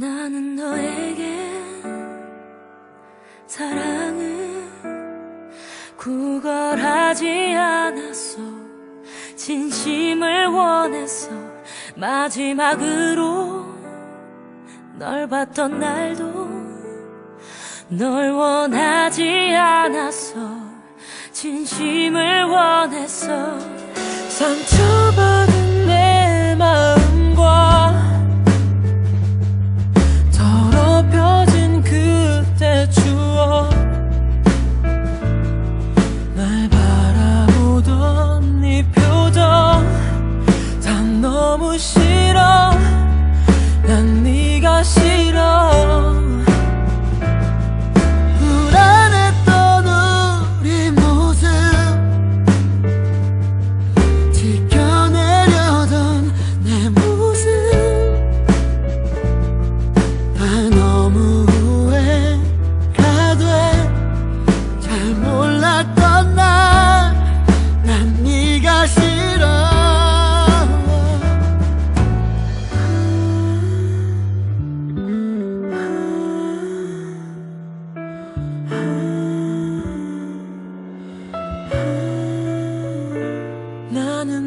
나는 너에게 사랑을 구걸하지 않았어. 진심을 원했어 마지막으로 널 봤던 날도 널 원하지 않았어. 진심을 원했어 상처받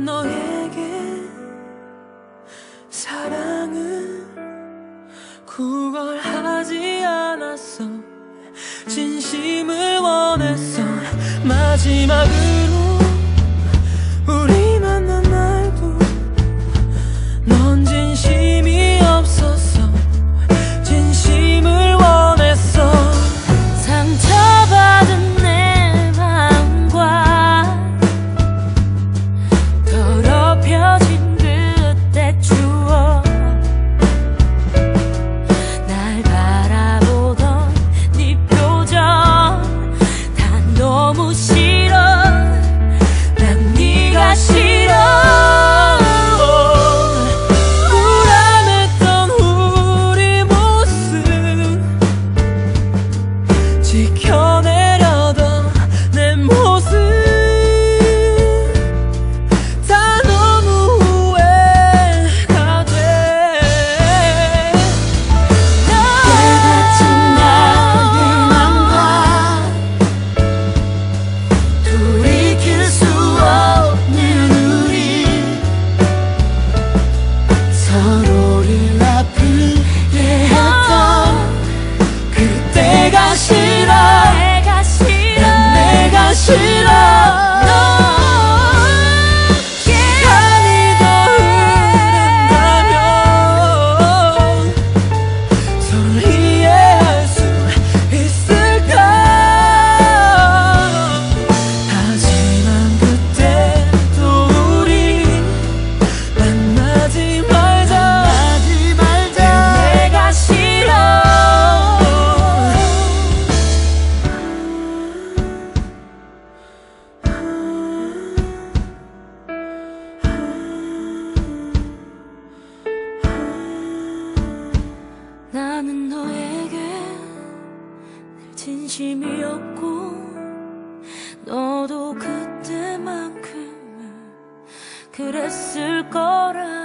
너에게 사랑은 구걸하지 않았어. 진심을 원했어. 마지막으로 나는 너에게 늘 진심이었고 너도 그때만큼은 그랬을 거라.